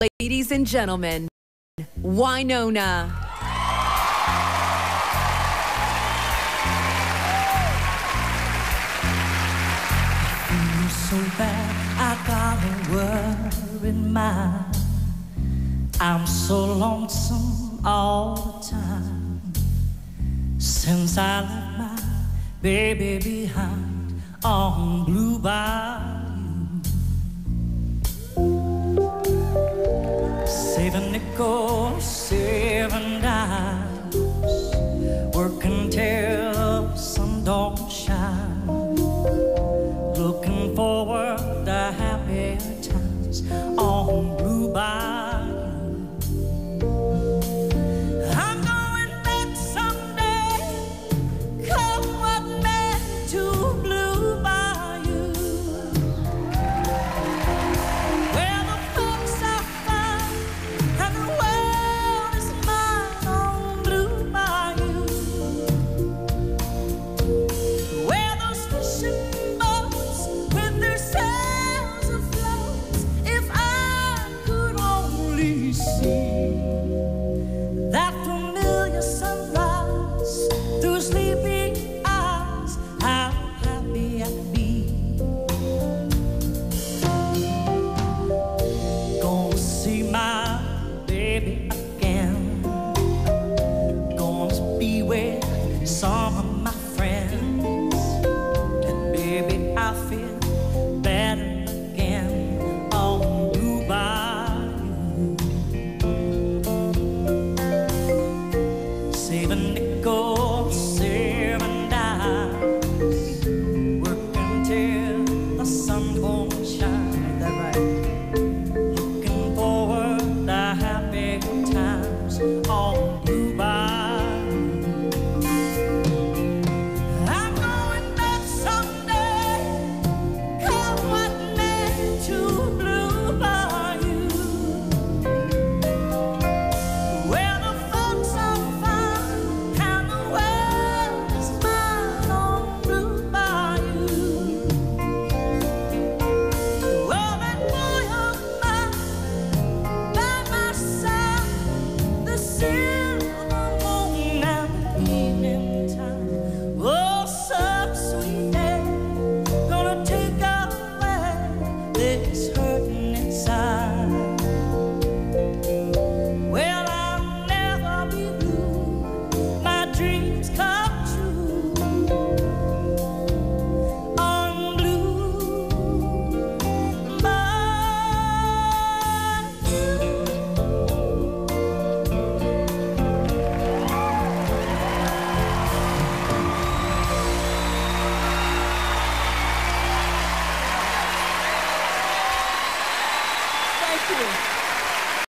Ladies and gentlemen, Wynonna. Feeling so bad, I got a worry in mind. I'm so lonesome all the time. Since I left my baby behind on Blue Bayou. Save a nickel, save a dime. see. go. Thank you.